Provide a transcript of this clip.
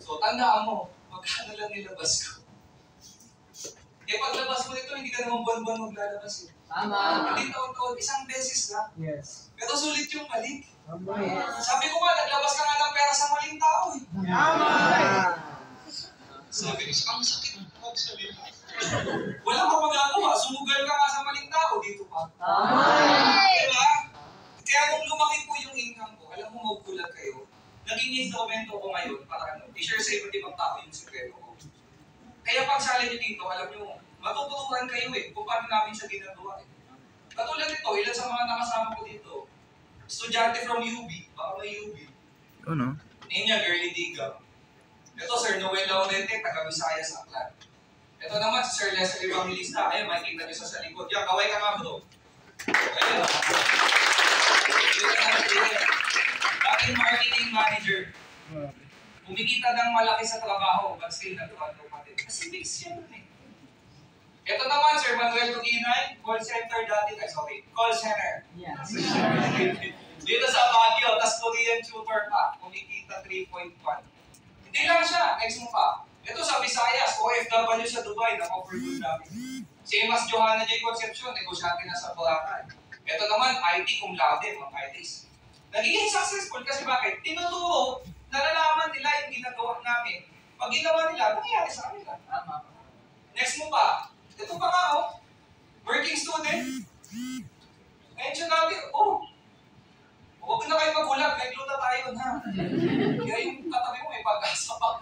So, tandaan mo, magkano lang nilabas ko. Eh, paglabas mo nito, hindi ka naman buwan-buwan maglalabas eh. Tama. Hindi taon-taon, isang beses na. Yes. Pero sulit yung balik. Tama. Yes. Sabi ko nga, naglabas ka nga ng pera sa maling tao eh. Tama. Sabi ko, ang sakit ko sa Wala ka magagawa, sumugal ka nga sa maling tao dito pa. Tama. Diba? Kaya nung lumaki po yung income ko, alam mo, magugulat kayo naging instrumento ko ngayon para ano, i-share sa iba't ibang tao yung sekreto ko. Kaya pag sali nyo dito, alam nyo, matuturuan kayo eh, kung paano namin siya ginagawa eh. Katulad nito, ilan sa mga nakasama ko dito, estudyante from UB, baka may UB, Ano? Name niya, Girly Diga. Ito, Sir Noel Laurente, taga Visayas, Aklan. Ito naman, si Sir Leslie Evangelista. Ayun, makikita niyo sa sa likod. Yan, kaway ka nga, bro. Ayun. Ayun na natin. Dating marketing manager. Kumikita ng malaki sa trabaho, but still natuwa pa din. Kasi mix yan dun eh. Ito naman, Sir Manuel Tuginay, call center dati. Ay, sorry, call center. Yeah. Dito sa Baguio, tas Korean tutor pa, kumikita 3.1. Hindi lang siya, next mo pa. Ito sa Visayas, OFW sa Dubai, doon namin. Same as Johanna J. Concepcion, negosyante na sa Boracay. Ito naman, IT cum laude, mga ITs. Nagiging successful kasi bakit? Tinuturo, nalalaman nila yung ginagawa namin. Pag ginawa nila, nangyayari sa kanila. Tama. Next mo pa, ito pa nga oh, working student. Ngayon siya nabi, oh, huwag na kayo magulat, may gluta tayo na. Kaya yung katabi mo may pag-asa pa.